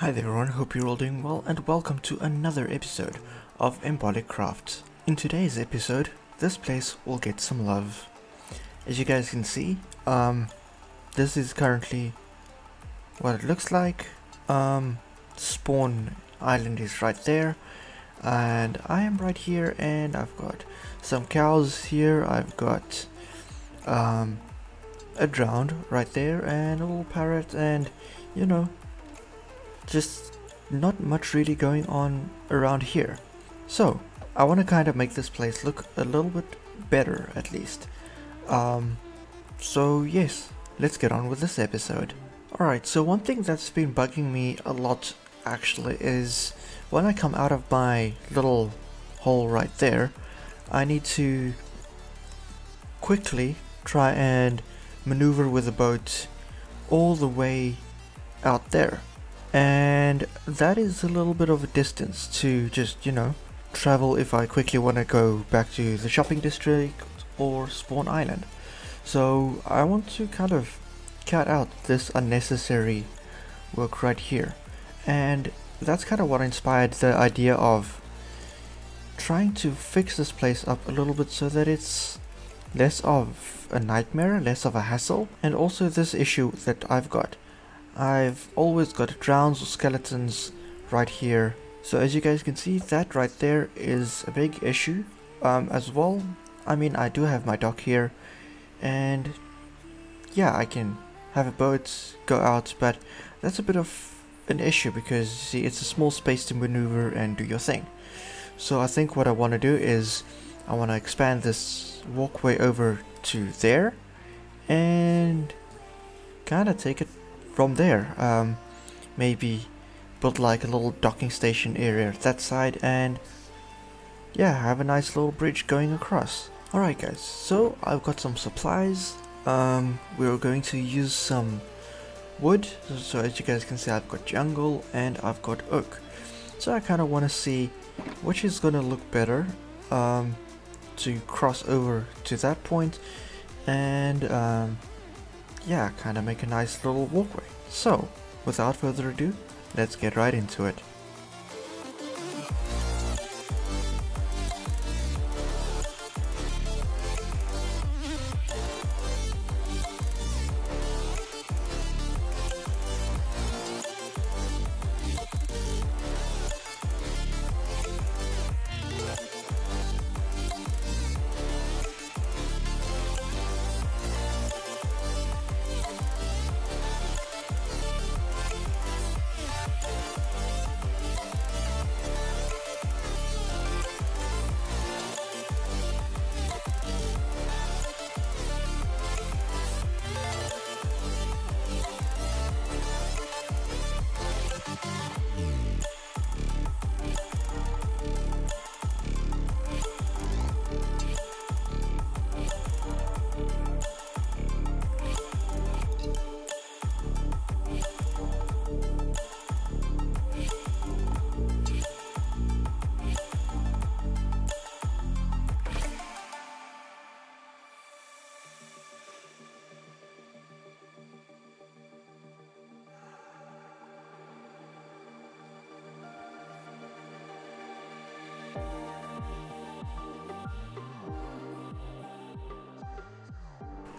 Hi there everyone, hope you're all doing well and welcome to another episode of Embolic Crafts. In today's episode, this place will get some love. As you guys can see, um, this is currently what it looks like. Um, spawn island is right there and I am right here and I've got some cows here, I've got um, a drowned right there and a little parrot and you know just not much really going on around here. So, I want to kind of make this place look a little bit better at least. Um, so yes, let's get on with this episode. Alright, so one thing that's been bugging me a lot actually is when I come out of my little hole right there, I need to quickly try and maneuver with the boat all the way out there and that is a little bit of a distance to just you know travel if I quickly want to go back to the shopping district or spawn island. So I want to kind of cut out this unnecessary work right here. And that's kind of what inspired the idea of trying to fix this place up a little bit so that it's less of a nightmare, less of a hassle, and also this issue that I've got I've always got drowns or skeletons right here. So as you guys can see, that right there is a big issue um, as well. I mean, I do have my dock here and yeah, I can have a boat go out, but that's a bit of an issue because see, it's a small space to maneuver and do your thing. So I think what I want to do is I want to expand this walkway over to there and kind of take it from there um, maybe build like a little docking station area at that side and yeah have a nice little bridge going across. Alright guys so I've got some supplies. Um, we're going to use some wood. So as you guys can see I've got jungle and I've got oak. So I kind of want to see which is gonna look better um, to cross over to that point and um, yeah, kind of make a nice little walkway. So, without further ado, let's get right into it.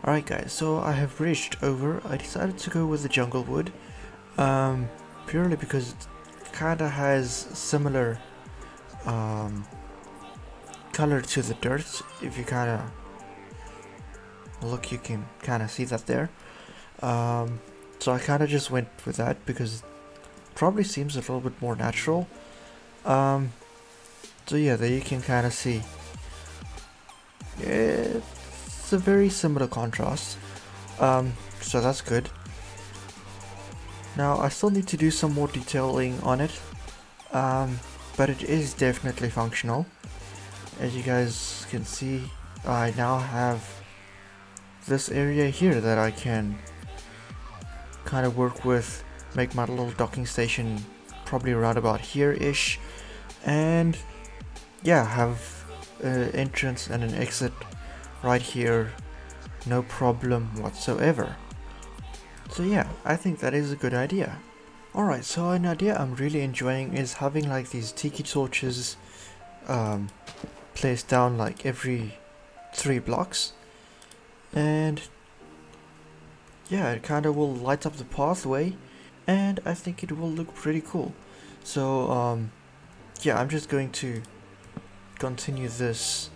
Alright guys, so I have bridged over. I decided to go with the jungle wood. Um, purely because it kinda has similar um, color to the dirt. If you kinda look, you can kinda see that there. Um, so I kinda just went with that because it probably seems a little bit more natural. Um, so yeah, there you can kinda see. Yeah, it's a very similar contrast. Um, so that's good. Now I still need to do some more detailing on it. Um, but it is definitely functional. As you guys can see, I now have this area here that I can kind of work with, make my little docking station probably around about here-ish, and yeah, have an entrance and an exit right here no problem whatsoever so yeah I think that is a good idea Alright, so an idea I'm really enjoying is having like these tiki torches um, placed down like every three blocks. And yeah, it kind of will light up the pathway and I think it will look pretty cool. So um, yeah, I'm just going to continue this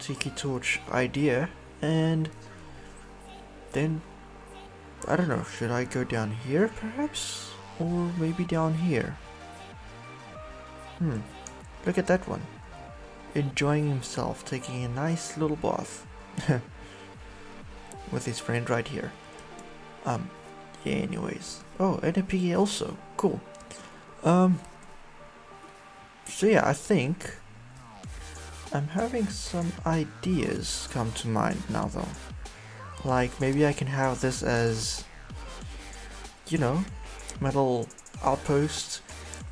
tiki torch idea and then I don't know, should I go down here perhaps? Or maybe down here? Hmm, look at that one. Enjoying himself, taking a nice little bath. With his friend right here. Um, yeah, anyways. Oh, and a piggy also. Cool. Um, so yeah, I think I'm having some ideas come to mind now though. Like maybe I can have this as, you know, metal outpost,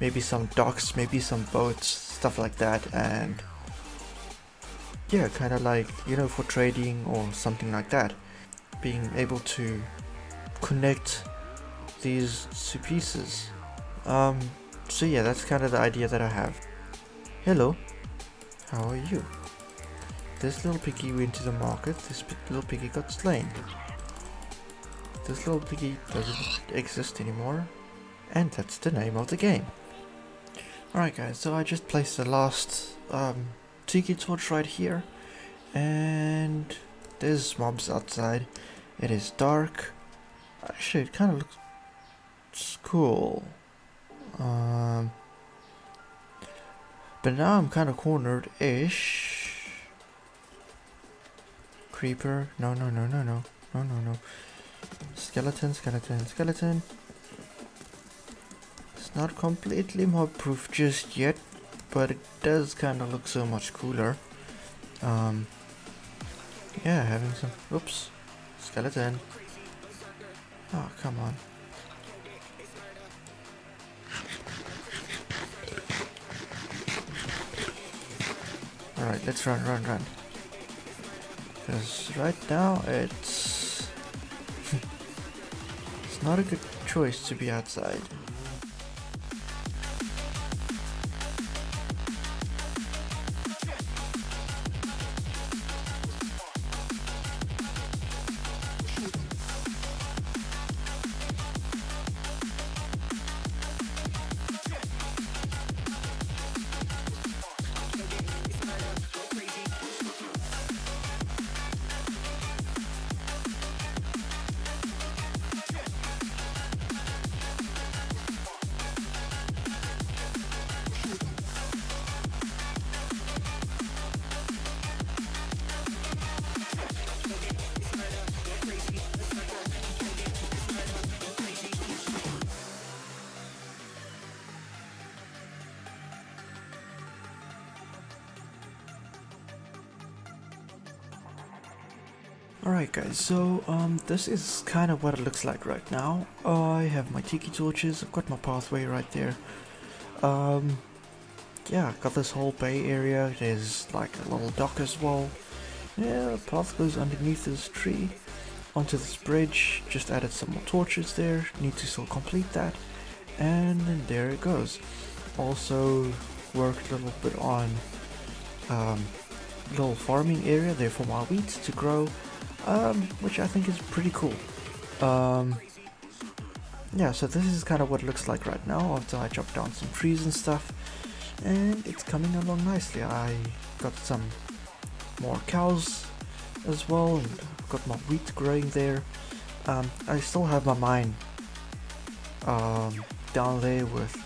maybe some docks, maybe some boats, stuff like that and yeah, kind of like, you know, for trading or something like that. Being able to connect these two pieces. Um, so yeah, that's kind of the idea that I have. Hello, how are you? This little piggy went to the market, this little piggy got slain. This little piggy doesn't exist anymore, and that's the name of the game. Alright guys, so I just placed the last um, tiki torch right here, and there's mobs outside. It is dark. Actually, it kind of looks cool. Um, but now I'm kind of cornered-ish. Creeper. No, no, no, no, no. No, no, no. Skeleton, skeleton, skeleton. It's not completely mob-proof just yet, but it does kind of look so much cooler. Um, yeah, having some... Oops. Skeleton. Oh, come on. Let's run, run, run. Because right now it's... it's not a good choice to be outside. Alright guys, so um, this is kind of what it looks like right now. I have my tiki torches, I've got my pathway right there. Um, yeah, got this whole bay area, there's like a little dock as well. Yeah, the path goes underneath this tree onto this bridge, just added some more torches there, need to still complete that. And then there it goes. Also worked a little bit on um, little farming area there for my wheat to grow um, which I think is pretty cool. Um, yeah, so this is kind of what it looks like right now after I chopped down some trees and stuff. And it's coming along nicely. I got some more cows as well and got my wheat growing there. Um, I still have my mine um, down there with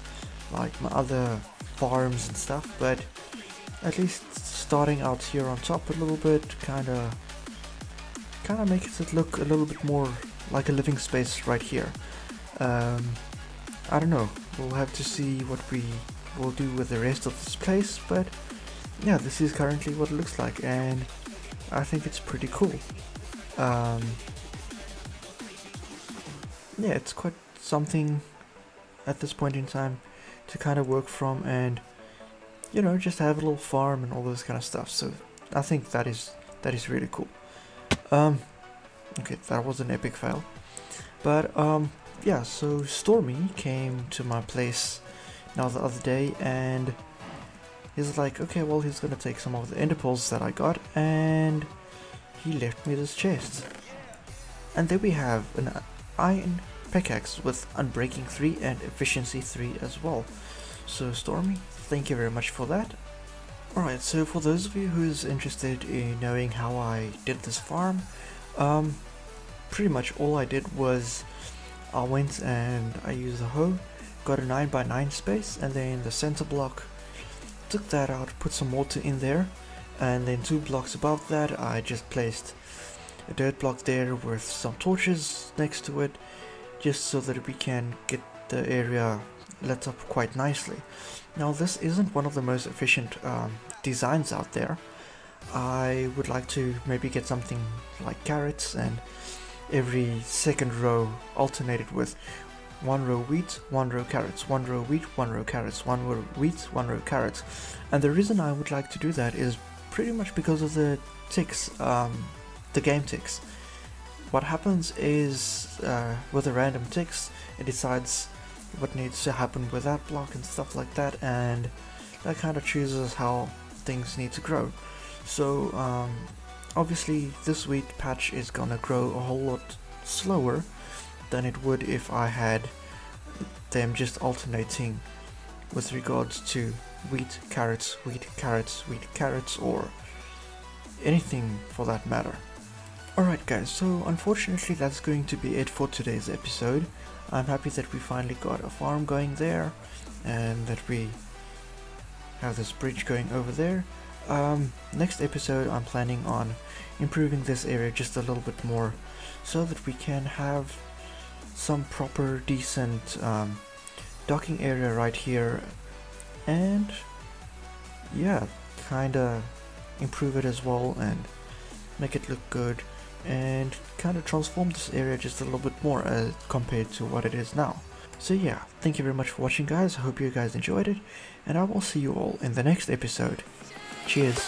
like my other farms and stuff, but at least starting out here on top a little bit kind of kind of makes it look a little bit more like a living space right here. Um, I don't know, we'll have to see what we will do with the rest of this place, but yeah, this is currently what it looks like, and I think it's pretty cool. Um, yeah, it's quite something at this point in time to kind of work from and you know just have a little farm and all this kind of stuff so I think that is that is really cool um, okay, that was an epic fail. But um, yeah, so Stormy came to my place now the other day and he's like, okay, well, he's gonna take some of the ender that I got and he left me this chest. And there we have an iron pickaxe with unbreaking 3 and efficiency 3 as well. So Stormy, thank you very much for that. Alright, so for those of you who's interested in knowing how I did this farm, um, pretty much all I did was I went and I used a hoe, got a 9x9 space, and then the center block, took that out, put some water in there, and then two blocks above that I just placed a dirt block there with some torches next to it, just so that we can get the area lit up quite nicely. Now this isn't one of the most efficient um, designs out there. I would like to maybe get something like carrots and every second row alternated with one row wheat, one row carrots, one row wheat, one row carrots, one row wheat, one row carrots. And the reason I would like to do that is pretty much because of the ticks, um, the game ticks. What happens is uh, with the random ticks, it decides what needs to happen with that block and stuff like that and that kind of chooses how things need to grow so um, obviously this wheat patch is gonna grow a whole lot slower than it would if I had them just alternating with regards to wheat, carrots, wheat, carrots, wheat, carrots or anything for that matter. Alright guys, so unfortunately that's going to be it for today's episode. I'm happy that we finally got a farm going there and that we have this bridge going over there. Um, next episode I'm planning on improving this area just a little bit more so that we can have some proper decent um, docking area right here and yeah kinda improve it as well and make it look good and kind of transform this area just a little bit more as compared to what it is now. So yeah, thank you very much for watching guys, I hope you guys enjoyed it, and I will see you all in the next episode. Cheers!